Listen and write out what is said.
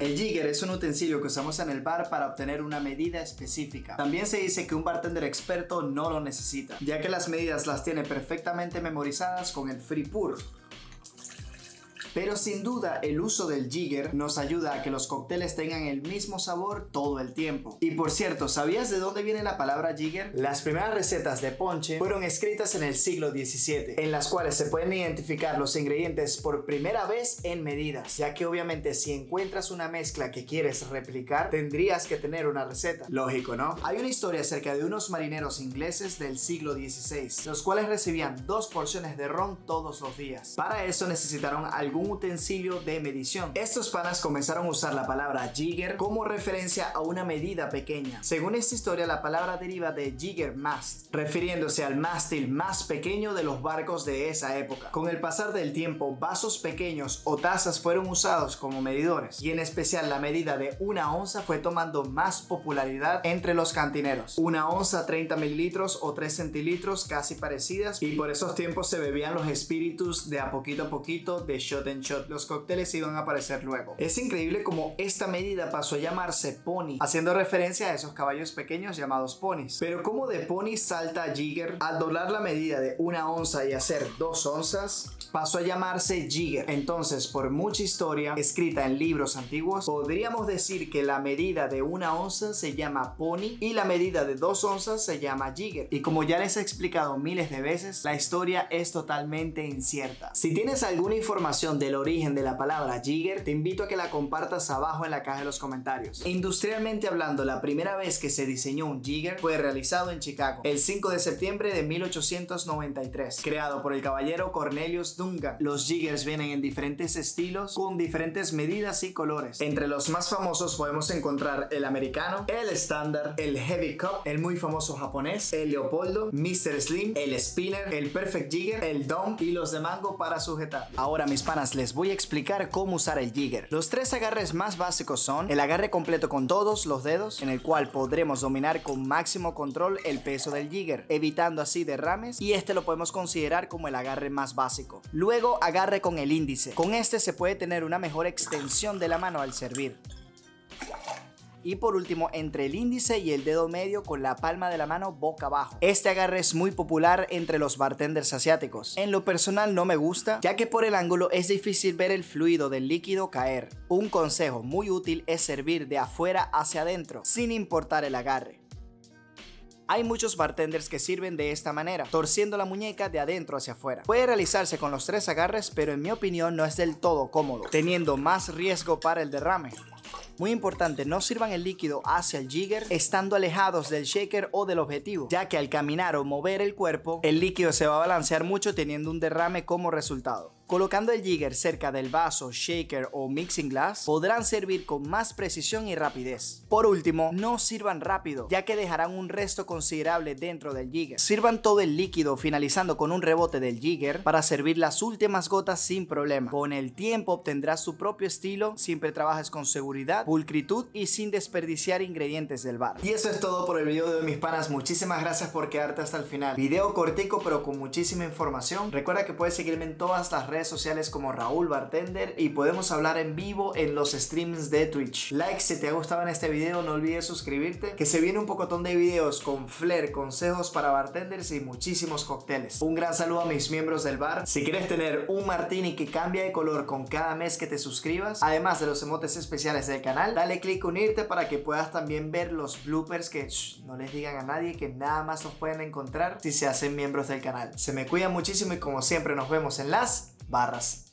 El jigger es un utensilio que usamos en el bar para obtener una medida específica. También se dice que un bartender experto no lo necesita, ya que las medidas las tiene perfectamente memorizadas con el free pour. Pero sin duda el uso del jigger nos ayuda a que los cócteles tengan el mismo sabor todo el tiempo. Y por cierto, ¿sabías de dónde viene la palabra jigger? Las primeras recetas de ponche fueron escritas en el siglo XVII, en las cuales se pueden identificar los ingredientes por primera vez en medidas, ya que obviamente si encuentras una mezcla que quieres replicar, tendrías que tener una receta. Lógico, ¿no? Hay una historia acerca de unos marineros ingleses del siglo XVI, los cuales recibían dos porciones de ron todos los días. Para eso necesitaron algún un utensilio de medición. Estos panas comenzaron a usar la palabra jigger como referencia a una medida pequeña. Según esta historia, la palabra deriva de jigger mast, refiriéndose al mástil más pequeño de los barcos de esa época. Con el pasar del tiempo, vasos pequeños o tazas fueron usados como medidores, y en especial la medida de una onza fue tomando más popularidad entre los cantineros. Una onza 30 mililitros o 3 centilitros casi parecidas, y por esos tiempos se bebían los espíritus de a poquito a poquito de shot shot, los cócteles iban a aparecer luego. Es increíble como esta medida pasó a llamarse pony, haciendo referencia a esos caballos pequeños llamados ponis. Pero como de pony salta a jigger, al doblar la medida de una onza y hacer dos onzas, pasó a llamarse jigger. Entonces, por mucha historia escrita en libros antiguos, podríamos decir que la medida de una onza se llama pony y la medida de dos onzas se llama jigger. Y como ya les he explicado miles de veces, la historia es totalmente incierta. Si tienes alguna información del origen de la palabra jigger, te invito a que la compartas abajo en la caja de los comentarios. Industrialmente hablando, la primera vez que se diseñó un jigger fue realizado en Chicago, el 5 de septiembre de 1893, creado por el caballero Cornelius Duncan. Los jiggers vienen en diferentes estilos, con diferentes medidas y colores. Entre los más famosos podemos encontrar el americano, el estándar, el heavy cup, el muy famoso japonés, el Leopoldo, Mr. Slim, el spinner, el perfect jigger, el dome y los de mango para sujetar. Ahora mis panas les voy a explicar cómo usar el jigger. Los tres agarres más básicos son el agarre completo con todos los dedos, en el cual podremos dominar con máximo control el peso del jigger, evitando así derrames y este lo podemos considerar como el agarre más básico. Luego agarre con el índice. Con este se puede tener una mejor extensión de la mano al servir. Y por último, entre el índice y el dedo medio con la palma de la mano boca abajo. Este agarre es muy popular entre los bartenders asiáticos. En lo personal no me gusta, ya que por el ángulo es difícil ver el fluido del líquido caer. Un consejo muy útil es servir de afuera hacia adentro, sin importar el agarre. Hay muchos bartenders que sirven de esta manera, torciendo la muñeca de adentro hacia afuera. Puede realizarse con los tres agarres, pero en mi opinión no es del todo cómodo, teniendo más riesgo para el derrame. Muy importante, no sirvan el líquido hacia el jigger estando alejados del shaker o del objetivo, ya que al caminar o mover el cuerpo, el líquido se va a balancear mucho teniendo un derrame como resultado. Colocando el jigger cerca del vaso, shaker o mixing glass, podrán servir con más precisión y rapidez. Por último, no sirvan rápido, ya que dejarán un resto considerable dentro del jigger. Sirvan todo el líquido finalizando con un rebote del jigger para servir las últimas gotas sin problema. Con el tiempo obtendrás su propio estilo, siempre trabajes con seguridad, pulcritud y sin desperdiciar ingredientes del bar. Y eso es todo por el video de hoy mis panas, muchísimas gracias por quedarte hasta el final. Video cortico pero con muchísima información. Recuerda que puedes seguirme en todas las redes sociales como Raúl Bartender y podemos hablar en vivo en los streams de Twitch. Like si te ha gustado en este video, no olvides suscribirte, que se viene un pocotón de videos con flair, consejos para bartenders y muchísimos cócteles. Un gran saludo a mis miembros del bar. Si quieres tener un martini que cambia de color con cada mes que te suscribas, además de los emotes especiales del canal, dale click unirte para que puedas también ver los bloopers que no les digan a nadie que nada más los pueden encontrar si se hacen miembros del canal. Se me cuida muchísimo y como siempre nos vemos en las barras.